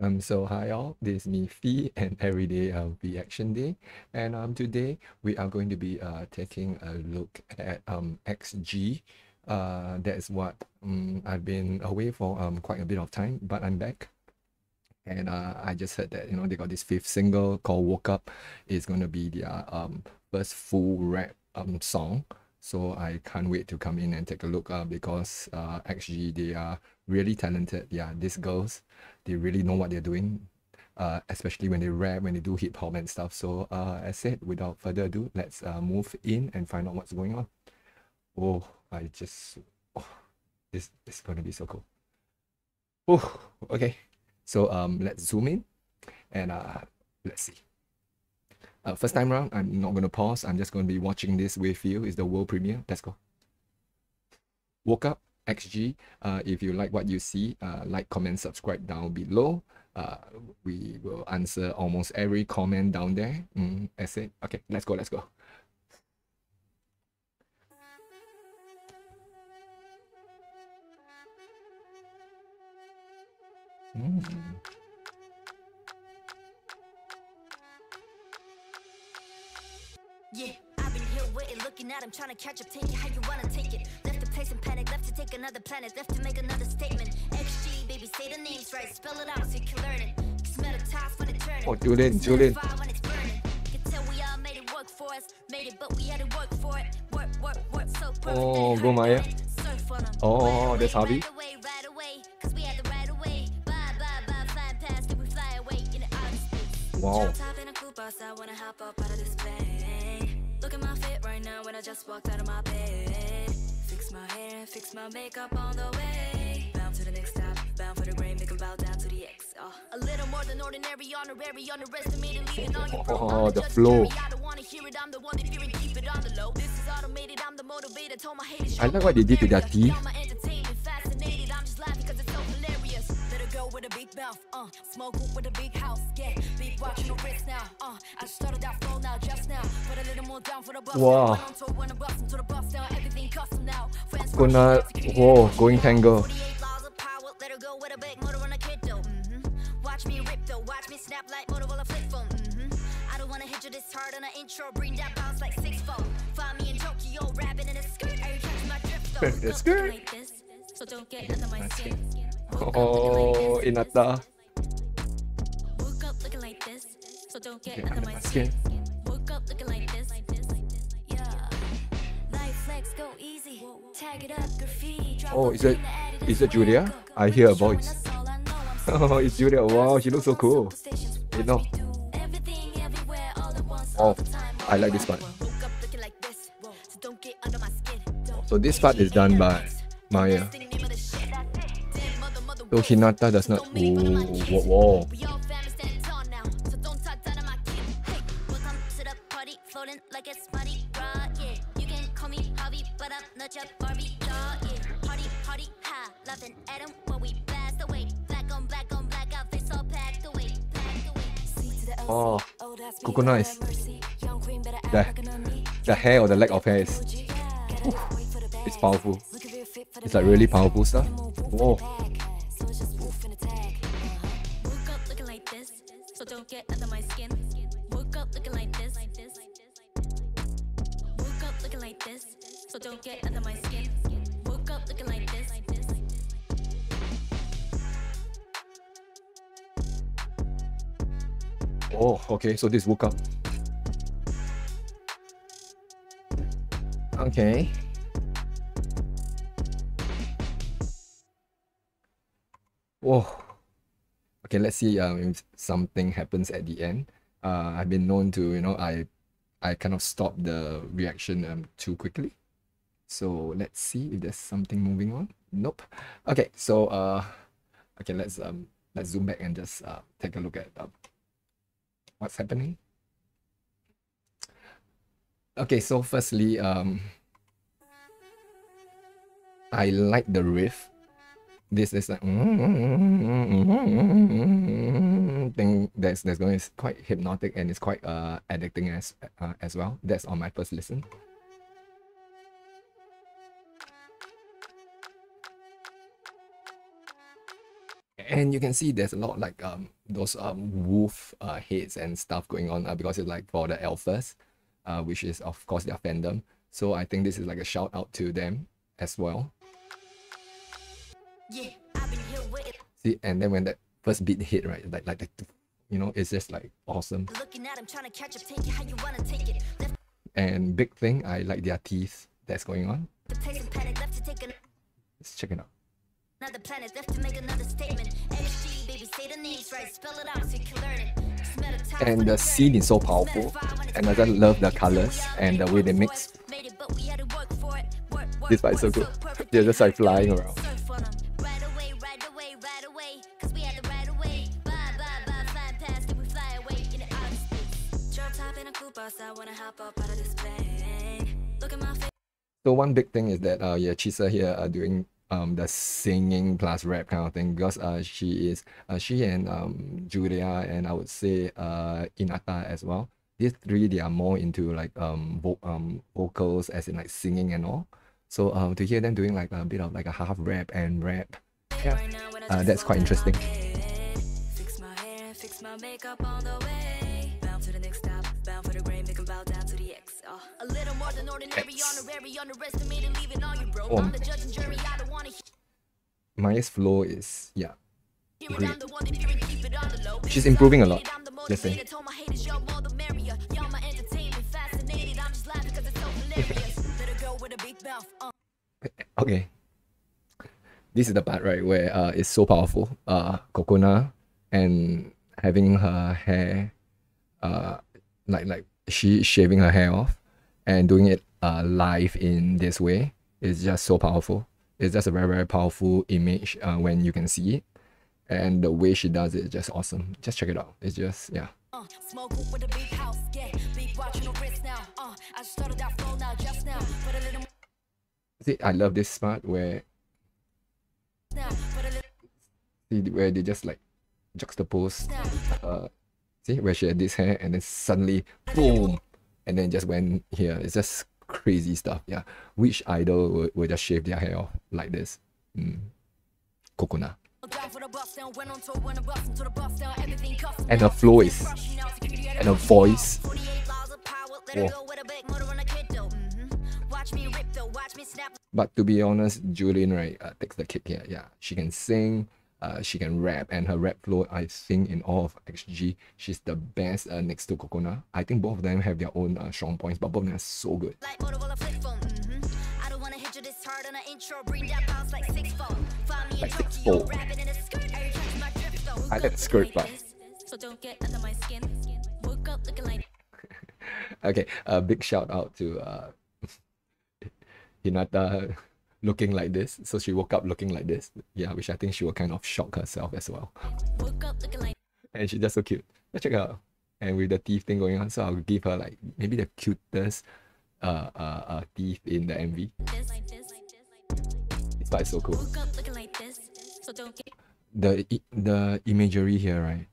Um, so hi all, this is me Fie and everyday uh, reaction day, and um today we are going to be uh taking a look at um XG. Uh, that is what um I've been away for um quite a bit of time, but I'm back. And uh, I just heard that you know they got this fifth single called "Woke Up." It's gonna be their um first full rap um song. So I can't wait to come in and take a look uh, because uh, XG they are really talented. Yeah, these girls they really know what they're doing, uh, especially when they rap, when they do hip hop and stuff. So, uh, as said, without further ado, let's uh, move in and find out what's going on. Oh, I just, oh, this, is gonna be so cool. Oh, okay. So, um, let's zoom in and uh, let's see. Uh, first time around, I'm not gonna pause. I'm just gonna be watching this with you. It's the world premiere. Let's go. Woke up XG. Uh, if you like what you see, uh, like, comment, subscribe down below. Uh, we will answer almost every comment down there. Mm, that's it. Okay, let's go, let's go. Mm. Yeah, I've been here waiting, looking at him, trying to catch up, take it how you wanna take it. Left the place in panic, left to take another planet, left to make another statement. XG, baby, say the names right, spell it out so you can learn it. Smell the toss when it turning. Oh, Jurin, Jurin. Fire when it's burning. Can tell we all made it work for us, made it, but we had to work for it. Work, work, work, so perfect. Oh, go hurt Maya. done it. Surf on 'em. Oh, that's away, Harvey. Right away, right away, 'cause we had the right away. Bye, bye, bye, flying past it, we fly away in the outer space. Wow. Drop top in a coupe outside when I hop up out of this plane. Look at my fit right now when I just walked out of my bed. Fix my hair, fix my makeup on the way. Bound to the next stop, bound for the grave, make 'em bow down to the X. Oh. A little more than ordinary, honorary, underestimated, leaving on your Oh, the flow. I don't hear it, I'm the one that fear and keep it on the low. This is automated, I'm the motivator, told my haters. I like what they did to their teeth. I'm entertainment, fascinated, I'm just laughing 'cause it's so hilarious. Let her go with a big mouth, uh. Smoke with a big house, yeah. Big watch, no wrist now, uh. I started that flow now, just now. Put a little more down for the bus. Wow. Now. Whoa, going tango. 48 laws of power, let her go with a big motor on a kid though. Watch me rip though, watch me snap like Motorola flip phone. I don't wanna hit you this hard on an intro, bring that bounce like six fold. Find me in Tokyo, rapping in a skirt. Are you catching my drift though? The skirt. like this, so don't get under my skin. Oh, Hinata. Woke up looking like this, so don't get Get under my skin. Oh, is it is as Juria? I hear a voice. Oh, it's Juria. Wow, she looks so cool. You know. Oh. I like this part. So this part is done by Maya. So Hinata does not. Ooh, whoa, whoa. Ha, laughing at 'em when we blast away. Black on black on black, our face all packed away. Oh, Coco Nice. The, the hair or the lack of hair is it's powerful. It's like really powerful stuff. Whoa. Woke up looking like this, so don't get under my skin. Woke up looking like this. Oh, okay. So this woke up. Okay. Whoa. Okay, let's see um, if something happens at the end. Uh, I've been known to, you know, I I kind of stop the reaction um, too quickly. So let's see if there's something moving on. Nope. Okay, so uh, okay, let's um let's zoom back and just uh, take a look at um, what's happening. Okay, so firstly, um, I like the riff. This is like thing that's that's going is quite hypnotic and it's quite uh addicting as uh, as well. That's on my first listen. And you can see there's a lot like um those um wolf uh, heads and stuff going on uh, because it's like for the ALPHAZ uh, which is of course their fandom. So i think this is like a shout out to them as well. Yeah, I've been here with it. see and then when that first beat hit right like like the, you know it's just like awesome. Looking at him, trying to catch up, take it how you wanna take it. Left and big thing i like their teeth that's going on. to take some panic, left to take let's check it out another planet, left to make another statement. XG, baby, say the names right, spell it out so you can learn it. Just met a time and the scene is so Just met a powerful fire when it's and i just love the colors and the way they mix for it. Made it, but we had to work for it. Work, work, This part is so cool. They're just, like, flying around. So one big thing is that uh yeah Chisa here are doing um the singing plus rap kind of thing because uh she is uh she and um Juria and I would say uh Hinata as well. These three they are more into like um vo- um vocals as in like singing and all. So um to hear them doing like a bit of like a half rap and rap, yeah, Right now when I uh, just that's walked quite out of my interesting. A little more than ordinary, honorary, underestimated, leaving all you broke. Oh. I'm the judge and jury, I don't wanna Maya's flow is yeah. Great. I'm the one that fear and keep it on the low. She's improving a lot, I'm the just saying. motivator, told my haters, y'all more the merrier. Y'all my entertainment, fascinated. I'm just laughing 'cause it's so hilarious. Little girl with a big mouth, uh. okay. This is the part right where uh it's so powerful. Uh Cocona and having her hair uh like like she shaving her hair off and doing it uh live in this way is just so powerful. It's just a very very powerful image uh, when you can see it. And the way she does it is just awesome. Just check it out. It's just yeah. Uh, smoke with a big house, yeah. Big watch on the wrist now. Uh, I just started that flow now, just now. Put a little See, I love this part where now, put a little see where they just like juxtapose uh see where she had this hair and then suddenly boom and then just went here. It's just crazy stuff yeah. Which idol will, will just shave their hair off like this? Mm. Custom and her flow is and her voice. 48 laws of power, let her Whoa. but to be honest Jurin right uh, takes the kick here yeah. She can sing uh, she can rap and her rap flow I think in all of XG she's the best uh, next to Cocona I think both of them have their own uh, strong points but both of them are so good Like Motorola flip phone. Mhm. I don't wanna hit you this hard on an intro, bring that bounce like six fold. Find me Like in six Tokyo, fold. rapping in a skirt, every catch my drift though. I like the skirt part So don't get under my skin. Woke up looking like Okay, a big shout out to uh, Hinata looking like this. So she woke up looking like this. Yeah, which I think she will kind of shock herself as well. woke up looking like And she's just so cute. Let's check her out. And with the teeth thing going on, so I'll give her like maybe the cutest uh, uh, uh teeth in the MV. this, like this, like this, this. This part is so cool. Woke up looking like this. So don't get The the imagery here, right?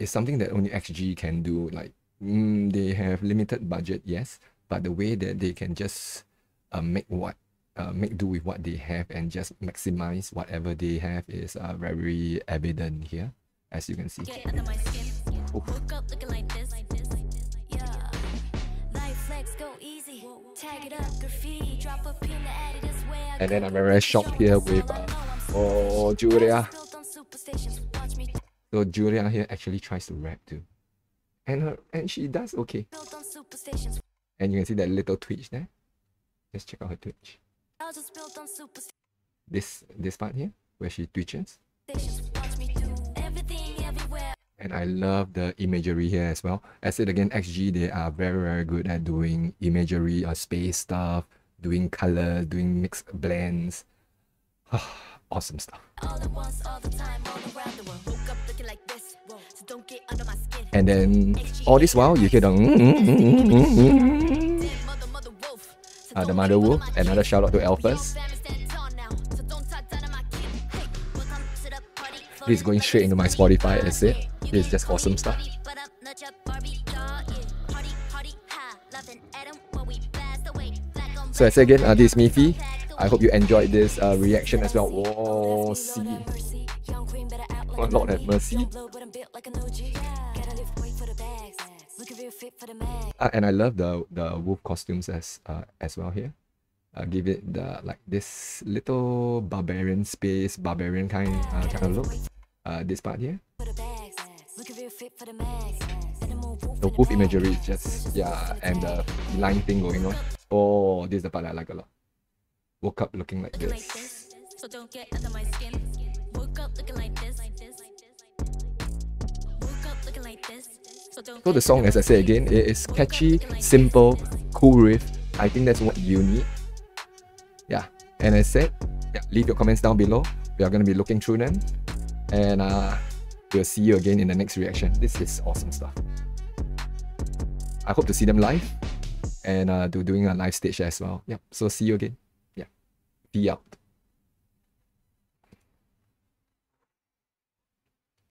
Is something that only XG can do. Like mm, they have limited budget, yes, but the way that they can just uh, make what uh, make do with what they have and just maximize whatever they have is uh, very evident here, as you can see. And then. I'm very shocked here with uh, oh Juria. Built on superstitions. Watch me So Juria here actually tries to rap too, and her and she does okay. built on superstitions. And you can see that little twitch there. Just check out her twitch. I was just built on superstitions. This this part here where she twitches. Watch me do everything everywhere. And I love the imagery here as well. As said again, XG they are very very good at doing imagery, or space stuff, doing color, doing mixed blends. awesome stuff. All at once, all the time, all around the world. Woke up looking like this. So don't get under my skin. And then all this while you hear the Uh, the mother wolf. Another shout out to ALPHAZ. This is going straight into my Spotify, as it. This is just awesome stuff. So I say again, uh, this is packed I hope you enjoyed this uh, reaction as well. Whoa, see. Oh, Lord have mercy. Don't blow, but I'm built like an OG. Gotta lift weight for the bags. Looking real fit for the mag. Uh, and I love the the wolf costumes as uh, as well here. Uh, give it the like this little barbarian space, barbarian kind uh, kind of look. Uh, this part here, the bags. Looking real fit for the mag. And the more wolf the in the wolf bag. imagery is just yeah, and the line thing going on. Oh, this is the part I like a lot. Woke up looking like Looking like this. this, so don't get under my skin. Woke up looking like this. Woke up looking like this, so the song, as I say skin. again, it is catchy, simple, cool riff. I think that's what you need. Yeah, and as I said, yeah, leave your comments down below. We are gonna be looking through them, and uh, we'll see you again in the next reaction. This is awesome stuff. I hope to see them live, and uh, do doing a live stage as well. Yep. So see you again. Yeah. Be out.